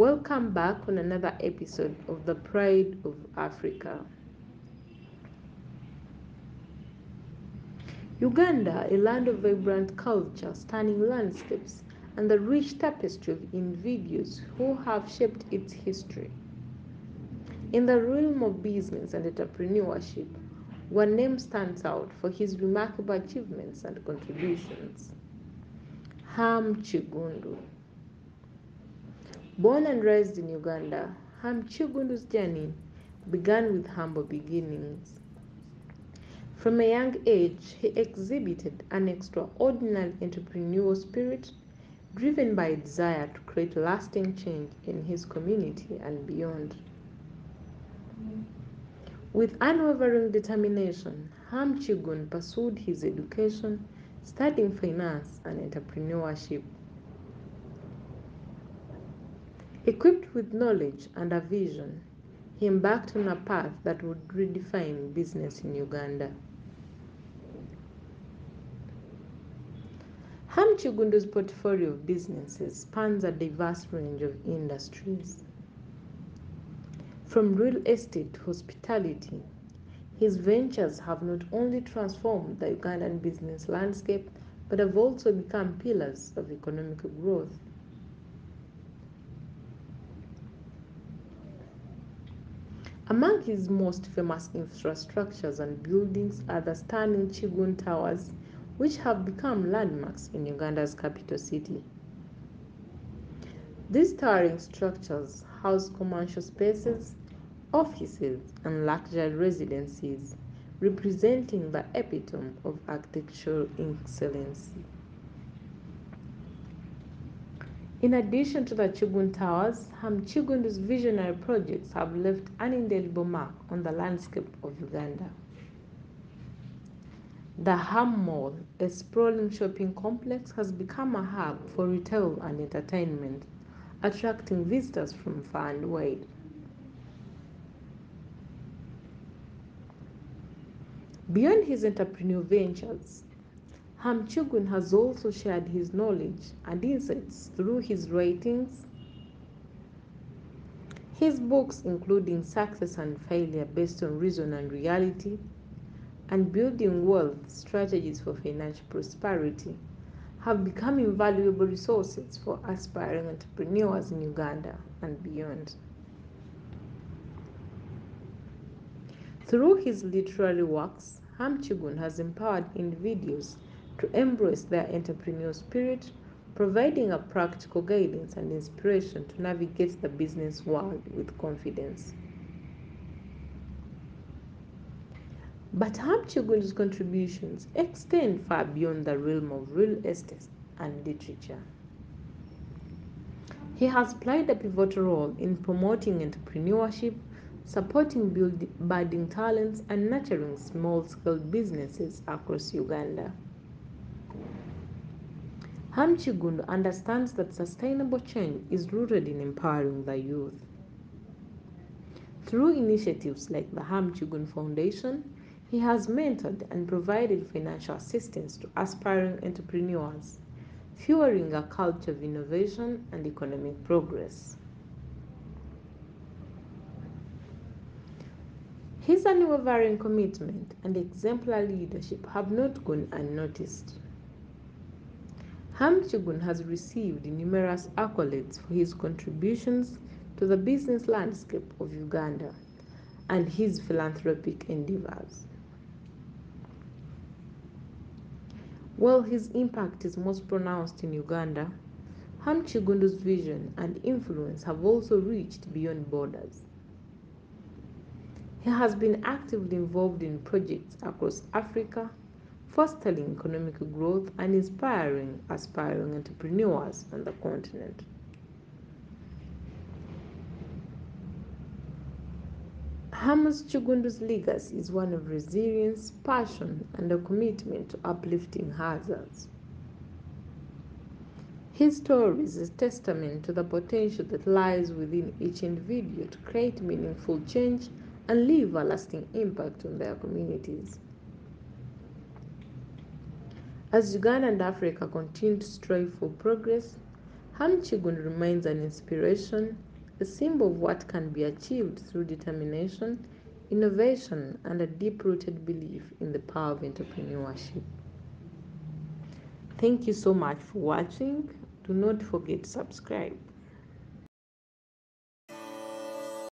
Welcome back on another episode of The Pride of Africa. Uganda, a land of vibrant culture, stunning landscapes, and the rich tapestry of individuals who have shaped its history. In the realm of business and entrepreneurship, one name stands out for his remarkable achievements and contributions. Ham Kiggundu. Born and raised in Uganda, Ham Kiggundu's journey began with humble beginnings. From a young age, he exhibited an extraordinary entrepreneurial spirit driven by a desire to create lasting change in his community and beyond. With unwavering determination, Ham Chigun pursued his education, studying finance and entrepreneurship. Equipped with knowledge and a vision, he embarked on a path that would redefine business in Uganda. Ham Kiggundu's portfolio of businesses spans a diverse range of industries. From real estate to hospitality, his ventures have not only transformed the Ugandan business landscape but have also become pillars of economic growth. Among his most famous infrastructures and buildings are the stunning Chigun Towers, which have become landmarks in Uganda's capital city. These towering structures house commercial spaces, offices, and luxury residences, representing the epitome of architectural excellence. In addition to the Chigun Towers, Ham Kiggundu's visionary projects have left an indelible mark on the landscape of Uganda. The Ham Mall, a sprawling shopping complex, has become a hub for retail and entertainment, attracting visitors from far and wide. Beyond his entrepreneurial ventures, Ham Chigun has also shared his knowledge and insights through his writings. His books, including Success and Failure Based on Reason and Reality, and Building Wealth Strategies for Financial Prosperity, have become invaluable resources for aspiring entrepreneurs in Uganda and beyond. Through his literary works, Ham Chigun has empowered individuals to embrace their entrepreneurial spirit, providing a practical guidance and inspiration to navigate the business world with confidence. But Ham Chigun's contributions extend far beyond the realm of real estate and literature. He has played a pivotal role in promoting entrepreneurship, supporting budding talents, and nurturing small scale businesses across Uganda. Ham Kiggundu understands that sustainable change is rooted in empowering the youth. Through initiatives like the Ham Chigun Foundation, he has mentored and provided financial assistance to aspiring entrepreneurs, fueling a culture of innovation and economic progress. His unwavering commitment and exemplary leadership have not gone unnoticed. Ham Chigun has received numerous accolades for his contributions to the business landscape of Uganda and his philanthropic endeavors. While his impact is most pronounced in Uganda, Ham Kiggundu's vision and influence have also reached beyond borders. He has been actively involved in projects across Africa, fostering economic growth and inspiring aspiring entrepreneurs on the continent. Hamis Kiggundu's legacy is one of resilience, passion, and a commitment to uplifting Hazards. His story is a testament to the potential that lies within each individual to create meaningful change and leave a lasting impact on their communities. As Uganda and Africa continue to strive for progress, Ham Chigun remains an inspiration, a symbol of what can be achieved through determination, innovation, and a deep rooted belief in the power of entrepreneurship. Thank you so much for watching. Do not forget to subscribe.